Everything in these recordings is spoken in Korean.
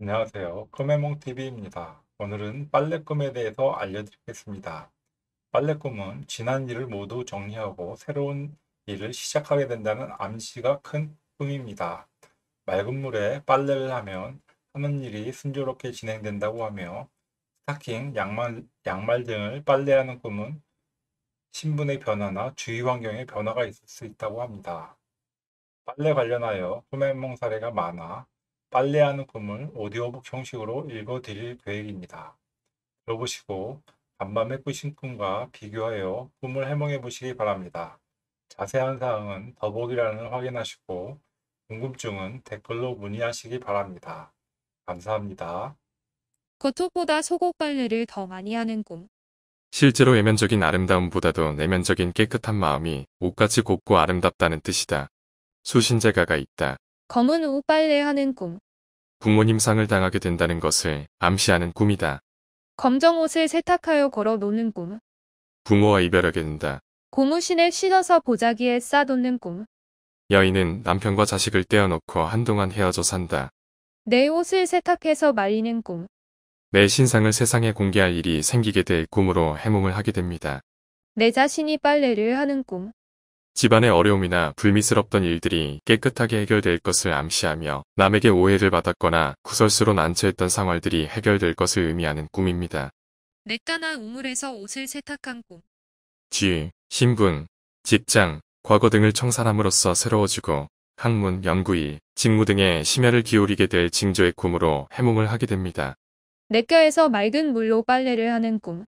안녕하세요. 꿈의몽TV입니다. 오늘은 빨래꿈에 대해서 알려드리겠습니다. 빨래꿈은 지난 일을 모두 정리하고 새로운 일을 시작하게 된다는 암시가 큰 꿈입니다. 맑은 물에 빨래를 하면 하는 일이 순조롭게 진행된다고 하며 스타킹, 양말, 양말 등을 빨래하는 꿈은 신분의 변화나 주위 환경의 변화가 있을 수 있다고 합니다. 빨래 관련하여 꿈의 몽 사례가 많아 빨래하는 꿈을 오디오북 형식으로 읽어드릴 계획입니다. 들어보시고 간밤에 꾸신 꿈과 비교하여 꿈을 해몽해 보시기 바랍니다. 자세한 사항은 더보기란을 확인하시고 궁금증은 댓글로 문의하시기 바랍니다. 감사합니다. 겉옷보다 속옷 빨래를 더 많이 하는 꿈. 실제로 외면적인 아름다움보다도 내면적인 깨끗한 마음이 옷같이 곱고 아름답다는 뜻이다. 수신제가가 있다. 검은 옷 빨래하는 꿈. 부모님 상을 당하게 된다는 것을 암시하는 꿈이다. 검정 옷을 세탁하여 걸어 놓는 꿈. 부모와 이별하게 된다. 고무신을 씻어서 보자기에 싸놓는 꿈. 여인은 남편과 자식을 떼어놓고 한동안 헤어져 산다. 내 옷을 세탁해서 말리는 꿈. 내 신상을 세상에 공개할 일이 생기게 될 꿈으로 해몽을 하게 됩니다. 내 자신이 빨래를 하는 꿈. 집안의 어려움이나 불미스럽던 일들이 깨끗하게 해결될 것을 암시하며 남에게 오해를 받았거나 구설수로 난처했던 상황들이 해결될 것을 의미하는 꿈입니다. 냇가나 우물에서 옷을 세탁한 꿈. 쥐, 신분, 직장, 과거 등을 청산함으로써 새로워지고 학문, 연구일, 직무 등에 심혈을 기울이게 될 징조의 꿈으로 해몽을 하게 됩니다. 냇가에서 맑은 물로 빨래를 하는 꿈.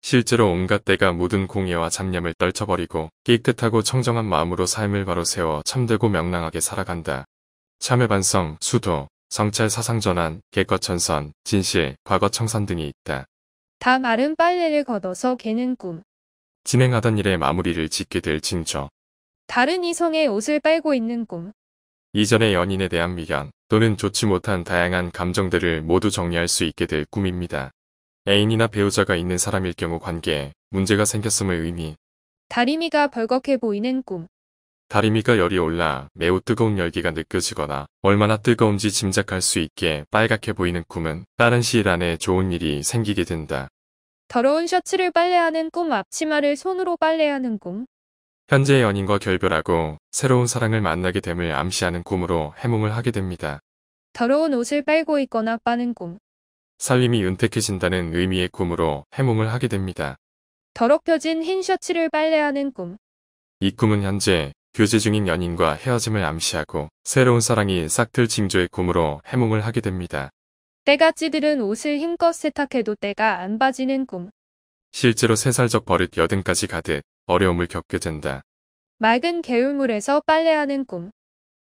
실제로 온갖 때가 묻은 공예와 잡념을 떨쳐버리고 깨끗하고 청정한 마음으로 삶을 바로 세워 참되고 명랑하게 살아간다. 참회 반성, 수도, 성찰 사상전환, 개과천선, 진실, 과거 청산 등이 있다. 다 마른 빨래를 걷어서 개는 꿈. 진행하던 일의 마무리를 짓게 될 징조. 다른 이성의 옷을 빨고 있는 꿈. 이전의 연인에 대한 미련 또는 좋지 못한 다양한 감정들을 모두 정리할 수 있게 될 꿈입니다. 애인이나 배우자가 있는 사람일 경우 관계에 문제가 생겼음을 의미. 다리미가 벌겋게 보이는 꿈. 다리미가 열이 올라 매우 뜨거운 열기가 느껴지거나 얼마나 뜨거운지 짐작할 수 있게 빨갛게 보이는 꿈은 빠른 시일 안에 좋은 일이 생기게 된다. 더러운 셔츠를 빨래하는 꿈 앞치마를 손으로 빨래하는 꿈. 현재의 연인과 결별하고 새로운 사랑을 만나게 됨을 암시하는 꿈으로 해몽을 하게 됩니다. 더러운 옷을 빨고 있거나 빠는 꿈. 살림이 은택해진다는 의미의 꿈으로 해몽을 하게 됩니다. 더럽혀진 흰 셔츠를 빨래하는 꿈. 이 꿈은 현재 교제 중인 연인과 헤어짐을 암시하고 새로운 사랑이 싹틀 징조의 꿈으로 해몽을 하게 됩니다. 때가 찌들은 옷을 힘껏 세탁해도 때가 안 빠지는 꿈. 실제로 세살적 버릇 여든까지 가듯 어려움을 겪게 된다. 맑은 개울물에서 빨래하는 꿈.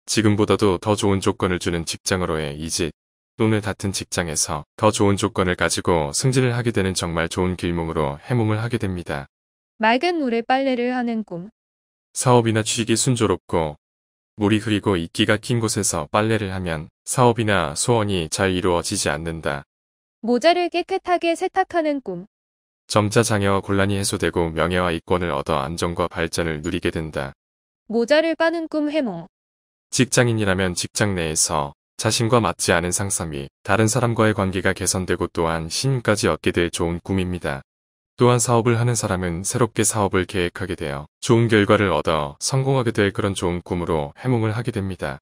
지금보다도 더 좋은 조건을 주는 직장으로의 이직 또는 같은 직장에서 더 좋은 조건을 가지고 승진을 하게 되는 정말 좋은 길몽으로 해몽을 하게 됩니다. 맑은 물에 빨래를 하는 꿈. 사업이나 취직이 순조롭고 물이 흐리고 이끼가 낀 곳에서 빨래를 하면 사업이나 소원이 잘 이루어지지 않는다. 모자를 깨끗하게 세탁하는 꿈. 점자 장애와 곤란이 해소되고 명예와 이권을 얻어 안정과 발전을 누리게 된다. 모자를 빠는 꿈 해몽. 직장인이라면 직장 내에서 자신과 맞지 않은 상사 및 다른 사람과의 관계가 개선되고 또한 신임까지 얻게 될 좋은 꿈입니다. 또한 사업을 하는 사람은 새롭게 사업을 계획하게 되어 좋은 결과를 얻어 성공하게 될 그런 좋은 꿈으로 해몽을 하게 됩니다.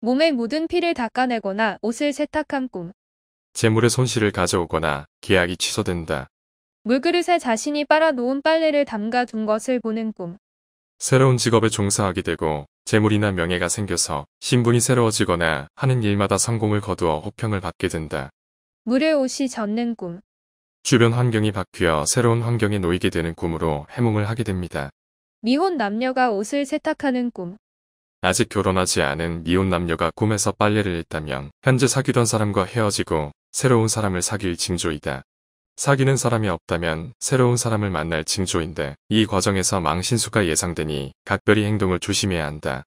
몸에 묻은 피를 닦아내거나 옷을 세탁한 꿈. 재물의 손실을 가져오거나 계약이 취소된다. 물그릇에 자신이 빨아놓은 빨래를 담가 둔 것을 보는 꿈. 새로운 직업에 종사하게 되고 재물이나 명예가 생겨서 신분이 새로워지거나 하는 일마다 성공을 거두어 호평을 받게 된다. 물에 옷이 젖는 꿈. 주변 환경이 바뀌어 새로운 환경에 놓이게 되는 꿈으로 해몽을 하게 됩니다. 미혼 남녀가 옷을 세탁하는 꿈. 아직 결혼하지 않은 미혼 남녀가 꿈에서 빨래를 했다면 현재 사귀던 사람과 헤어지고 새로운 사람을 사귈 징조이다. 사귀는 사람이 없다면 새로운 사람을 만날 징조인데 이 과정에서 망신수가 예상되니 각별히 행동을 조심해야 한다.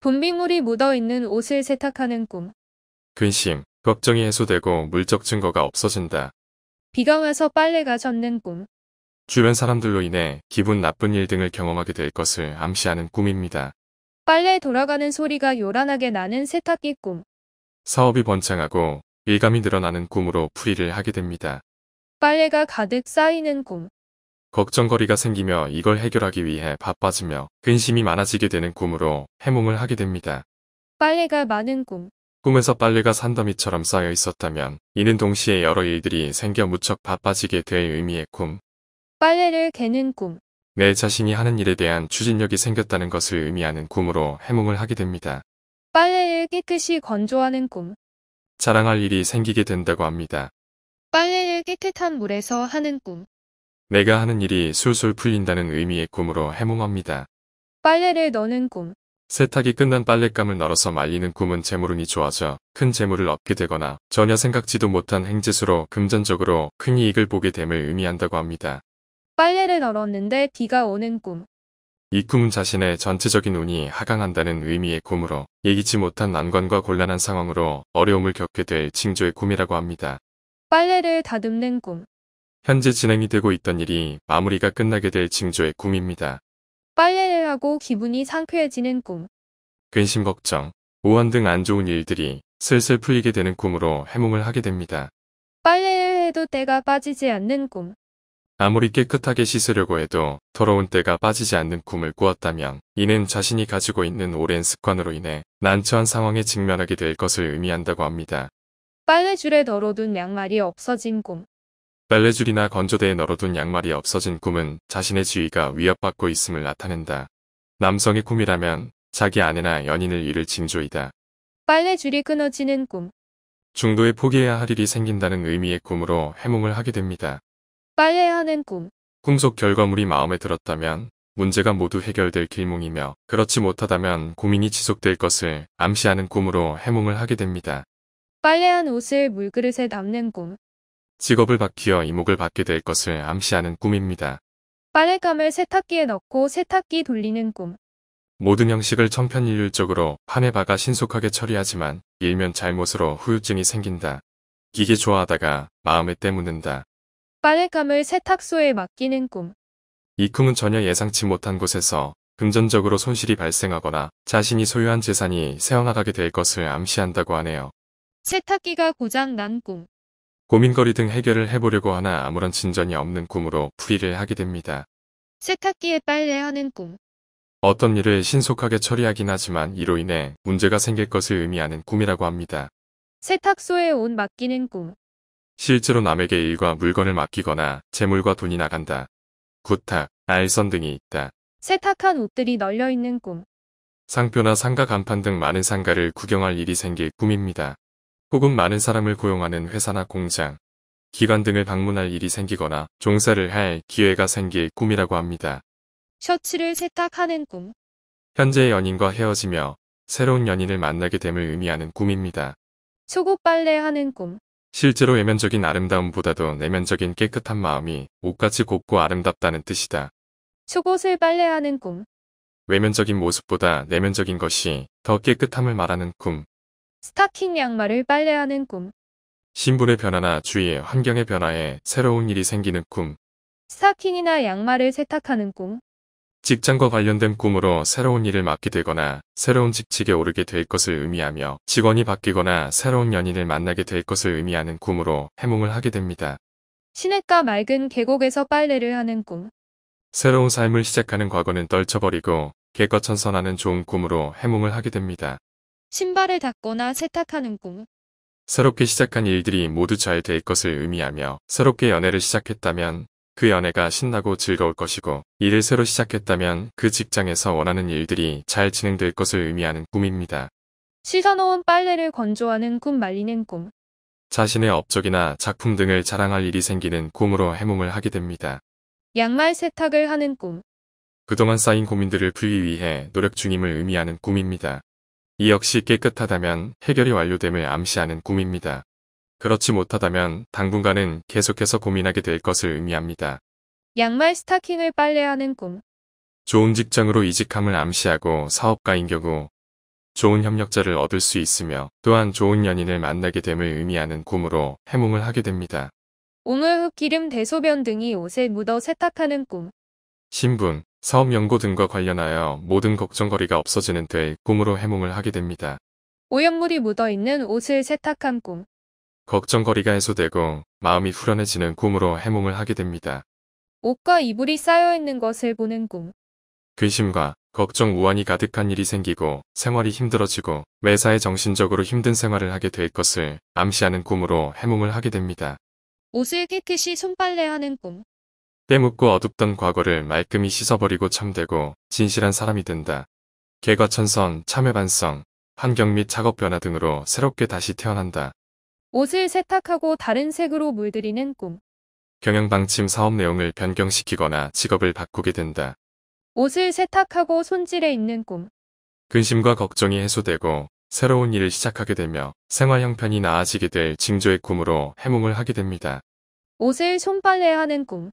분비물이 묻어있는 옷을 세탁하는 꿈. 근심, 걱정이 해소되고 물적 증거가 없어진다. 비가 와서 빨래가 젖는 꿈. 주변 사람들로 인해 기분 나쁜 일 등을 경험하게 될 것을 암시하는 꿈입니다. 빨래 돌아가는 소리가 요란하게 나는 세탁기 꿈. 사업이 번창하고 일감이 늘어나는 꿈으로 풀이를 하게 됩니다. 빨래가 가득 쌓이는 꿈. 걱정거리가 생기며 이걸 해결하기 위해 바빠지며 근심이 많아지게 되는 꿈으로 해몽을 하게 됩니다. 빨래가 많은 꿈. 꿈에서 빨래가 산더미처럼 쌓여 있었다면 이는 동시에 여러 일들이 생겨 무척 바빠지게 될 의미의 꿈. 빨래를 개는 꿈. 내 자신이 하는 일에 대한 추진력이 생겼다는 것을 의미하는 꿈으로 해몽을 하게 됩니다. 빨래를 깨끗이 건조하는 꿈. 자랑할 일이 생기게 된다고 합니다. 빨래를 깨끗한 물에서 하는 꿈. 내가 하는 일이 술술 풀린다는 의미의 꿈으로 해몽합니다. 빨래를 넣는 꿈. 세탁이 끝난 빨랫감을 널어서 말리는 꿈은 재물운이 좋아져 큰 재물을 얻게 되거나 전혀 생각지도 못한 행재수로 금전적으로 큰 이익을 보게 됨을 의미한다고 합니다. 빨래를 널었는데 비가 오는 꿈. 이 꿈은 자신의 전체적인 운이 하강한다는 의미의 꿈으로 예기치 못한 난관과 곤란한 상황으로 어려움을 겪게 될 징조의 꿈이라고 합니다. 빨래를 다듬는 꿈. 현재 진행이 되고 있던 일이 마무리가 끝나게 될 징조의 꿈입니다. 빨래를 하고 기분이 상쾌해지는 꿈. 근심 걱정, 우한 등안 좋은 일들이 슬슬 풀리게 되는 꿈으로 해몽을 하게 됩니다. 빨래를 해도 때가 빠지지 않는 꿈. 아무리 깨끗하게 씻으려고 해도 더러운 때가 빠지지 않는 꿈을 꾸었다면 이는 자신이 가지고 있는 오랜 습관으로 인해 난처한 상황에 직면하게 될 것을 의미한다고 합니다. 빨래줄에 널어둔 양말이 없어진 꿈. 빨래줄이나 건조대에 널어둔 양말이 없어진 꿈은 자신의 지위가 위협받고 있음을 나타낸다. 남성의 꿈이라면 자기 아내나 연인을 잃을 징조이다. 빨래줄이 끊어지는 꿈. 중도에 포기해야 할 일이 생긴다는 의미의 꿈으로 해몽을 하게 됩니다. 빨래하는 꿈. 꿈속 결과물이 마음에 들었다면 문제가 모두 해결될 길몽이며 그렇지 못하다면 고민이 지속될 것을 암시하는 꿈으로 해몽을 하게 됩니다. 빨래한 옷을 물그릇에 담는 꿈. 직업을 바뀌어 이목을 받게 될 것을 암시하는 꿈입니다. 빨랫감을 세탁기에 넣고 세탁기 돌리는 꿈. 모든 형식을 청편일률적으로 판에 박아 신속하게 처리하지만 일면 잘못으로 후유증이 생긴다. 기계 좋아하다가 마음에 때묻는다. 빨랫감을 세탁소에 맡기는 꿈. 이 꿈은 전혀 예상치 못한 곳에서 금전적으로 손실이 발생하거나 자신이 소유한 재산이 새어나가게 될 것을 암시한다고 하네요. 세탁기가 고장 난 꿈. 고민거리 등 해결을 해보려고 하나 아무런 진전이 없는 꿈으로 풀이를 하게 됩니다. 세탁기에 빨래하는 꿈. 어떤 일을 신속하게 처리하긴 하지만 이로 인해 문제가 생길 것을 의미하는 꿈이라고 합니다. 세탁소에 옷 맡기는 꿈. 실제로 남에게 일과 물건을 맡기거나 재물과 돈이 나간다. 구탁, 알선 등이 있다. 세탁한 옷들이 널려 있는 꿈. 상표나 상가 간판 등 많은 상가를 구경할 일이 생길 꿈입니다. 혹은 많은 사람을 고용하는 회사나 공장, 기관 등을 방문할 일이 생기거나 종사를 할 기회가 생길 꿈이라고 합니다. 셔츠를 세탁하는 꿈. 현재의 연인과 헤어지며 새로운 연인을 만나게 됨을 의미하는 꿈입니다. 속옷 빨래하는 꿈. 실제로 외면적인 아름다움보다도 내면적인 깨끗한 마음이 옷같이 곱고 아름답다는 뜻이다. 속옷을 빨래하는 꿈. 외면적인 모습보다 내면적인 것이 더 깨끗함을 말하는 꿈. 스타킹 양말을 빨래하는 꿈. 신분의 변화나 주위의 환경의 변화에 새로운 일이 생기는 꿈. 스타킹이나 양말을 세탁하는 꿈. 직장과 관련된 꿈으로 새로운 일을 맡게 되거나 새로운 직책에 오르게 될 것을 의미하며 직원이 바뀌거나 새로운 연인을 만나게 될 것을 의미하는 꿈으로 해몽을 하게 됩니다. 시냇가 맑은 계곡에서 빨래를 하는 꿈. 새로운 삶을 시작하는 과거는 떨쳐버리고 개과천선하는 좋은 꿈으로 해몽을 하게 됩니다. 신발을 닦거나 세탁하는 꿈. 새롭게 시작한 일들이 모두 잘 될 것을 의미하며 새롭게 연애를 시작했다면 그 연애가 신나고 즐거울 것이고 일을 새로 시작했다면 그 직장에서 원하는 일들이 잘 진행될 것을 의미하는 꿈입니다. 씻어놓은 빨래를 건조하는 꿈 말리는 꿈. 자신의 업적이나 작품 등을 자랑할 일이 생기는 꿈으로 해몽을 하게 됩니다. 양말 세탁을 하는 꿈. 그동안 쌓인 고민들을 풀기 위해 노력 중임을 의미하는 꿈입니다. 이 역시 깨끗하다면 해결이 완료됨을 암시하는 꿈입니다. 그렇지 못하다면 당분간은 계속해서 고민하게 될 것을 의미합니다. 양말 스타킹을 빨래하는 꿈. 좋은 직장으로 이직함을 암시하고 사업가인 경우 좋은 협력자를 얻을 수 있으며 또한 좋은 연인을 만나게 됨을 의미하는 꿈으로 해몽을 하게 됩니다. 오물 흙기름 대소변 등이 옷에 묻어 세탁하는 꿈. 신분, 사업 연고 등과 관련하여 모든 걱정거리가 없어지는 될 꿈으로 해몽을 하게 됩니다. 오염물이 묻어 있는 옷을 세탁한 꿈. 걱정거리가 해소되고 마음이 후련해지는 꿈으로 해몽을 하게 됩니다. 옷과 이불이 쌓여 있는 것을 보는 꿈. 근심과 걱정 우환이 가득한 일이 생기고 생활이 힘들어지고 매사에 정신적으로 힘든 생활을 하게 될 것을 암시하는 꿈으로 해몽을 하게 됩니다. 옷을 깨끗이 손빨래하는 꿈. 때묻고 어둡던 과거를 말끔히 씻어버리고 참되고 진실한 사람이 된다. 개과천선, 참회반성, 환경 및 작업 변화 등으로 새롭게 다시 태어난다. 옷을 세탁하고 다른 색으로 물들이는 꿈. 경영 방침 사업 내용을 변경시키거나 직업을 바꾸게 된다. 옷을 세탁하고 손질해 입는 꿈. 근심과 걱정이 해소되고 새로운 일을 시작하게 되며 생활 형편이 나아지게 될 징조의 꿈으로 해몽을 하게 됩니다. 옷을 손빨래하는 꿈.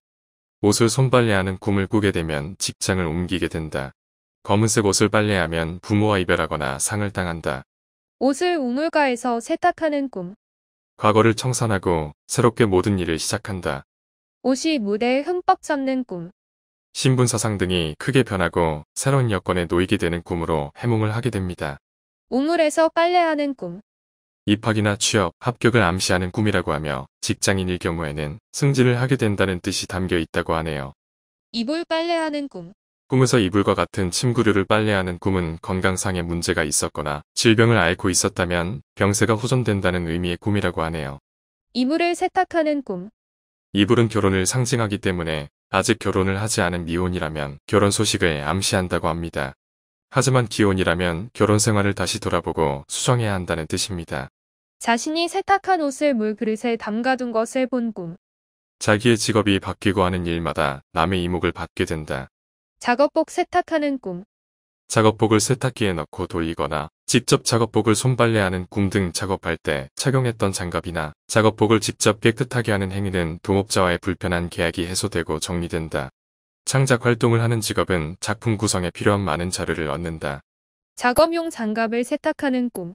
옷을 손빨래하는 꿈을 꾸게 되면 직장을 옮기게 된다. 검은색 옷을 빨래하면 부모와 이별하거나 상을 당한다. 옷을 우물가에서 세탁하는 꿈. 과거를 청산하고 새롭게 모든 일을 시작한다. 옷이 무대에 흠뻑 젖는 꿈. 신분 사상 등이 크게 변하고 새로운 여건에 놓이게 되는 꿈으로 해몽을 하게 됩니다. 우물에서 빨래하는 꿈. 입학이나 취업, 합격을 암시하는 꿈이라고 하며 직장인일 경우에는 승진을 하게 된다는 뜻이 담겨 있다고 하네요. 이불 빨래하는 꿈. 꿈에서 이불과 같은 침구류를 빨래하는 꿈은 건강상의 문제가 있었거나 질병을 앓고 있었다면 병세가 호전된다는 의미의 꿈이라고 하네요. 이불을 세탁하는 꿈. 이불은 결혼을 상징하기 때문에 아직 결혼을 하지 않은 미혼이라면 결혼 소식을 암시한다고 합니다. 하지만 기혼이라면 결혼 생활을 다시 돌아보고 수정해야 한다는 뜻입니다. 자신이 세탁한 옷을 물그릇에 담가둔 것을 본 꿈. 자기의 직업이 바뀌고 하는 일마다 남의 이목을 받게 된다. 작업복 세탁하는 꿈. 작업복을 세탁기에 넣고 돌리거나 직접 작업복을 손빨래하는 꿈 등 작업할 때 착용했던 장갑이나 작업복을 직접 깨끗하게 하는 행위는 동업자와의 불편한 계약이 해소되고 정리된다. 창작 활동을 하는 직업은 작품 구성에 필요한 많은 자료를 얻는다. 작업용 장갑을 세탁하는 꿈.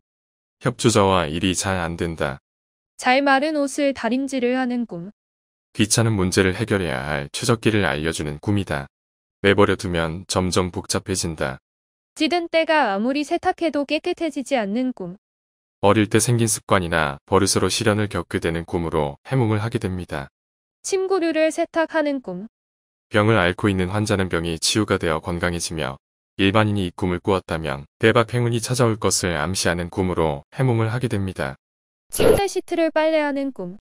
협조자와 일이 잘 안 된다. 잘 마른 옷을 다림질을 하는 꿈. 귀찮은 문제를 해결해야 할 최적기를 알려주는 꿈이다. 내버려 두면 점점 복잡해진다. 찌든 때가 아무리 세탁해도 깨끗해지지 않는 꿈. 어릴 때 생긴 습관이나 버릇으로 시련을 겪게 되는 꿈으로 해몽을 하게 됩니다. 침구류를 세탁하는 꿈. 병을 앓고 있는 환자는 병이 치유가 되어 건강해지며 일반인이 이 꿈을 꾸었다면 대박 행운이 찾아올 것을 암시하는 꿈으로 해몽을 하게 됩니다. 침대 시트를 빨래하는 꿈.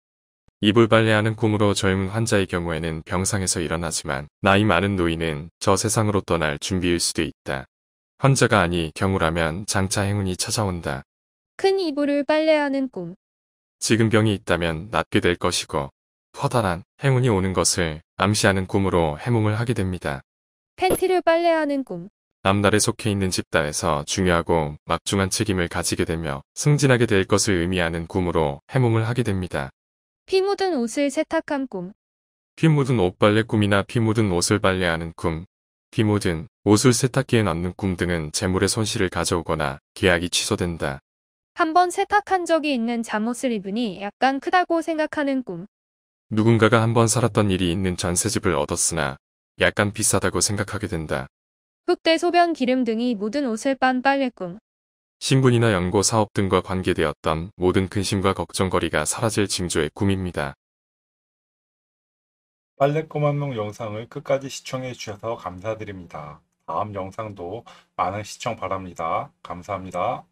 이불 빨래하는 꿈으로 젊은 환자의 경우에는 병상에서 일어나지만 나이 많은 노인은 저 세상으로 떠날 준비일 수도 있다. 환자가 아니 경우라면 장차 행운이 찾아온다. 큰 이불을 빨래하는 꿈. 지금 병이 있다면 낫게 될 것이고 커다란 행운이 오는 것을 암시하는 꿈으로 해몽을 하게 됩니다. 팬티를 빨래하는 꿈. 남달에 속해 있는 집단에서 중요하고 막중한 책임을 가지게 되며 승진하게 될 것을 의미하는 꿈으로 해몽을 하게 됩니다. 피 묻은 옷을 세탁한 꿈. 피 묻은 옷 빨래 꿈이나 피 묻은 옷을 빨래하는 꿈, 피 묻은 옷을 세탁기에 넣는 꿈 등은 재물의 손실을 가져오거나 계약이 취소된다. 한 번 세탁한 적이 있는 잠옷을 입으니 약간 크다고 생각하는 꿈. 누군가가 한 번 살았던 일이 있는 전세집을 얻었으나 약간 비싸다고 생각하게 된다. 흙대 소변 기름 등이 묻은 옷을 빤 빨래 꿈. 신분이나 연고 사업 등과 관계되었던 모든 근심과 걱정거리가 사라질 징조의 꿈입니다. 빨래꿈 한몽 영상을 끝까지 시청해 주셔서 감사드립니다. 다음 영상도 많은 시청 바랍니다. 감사합니다.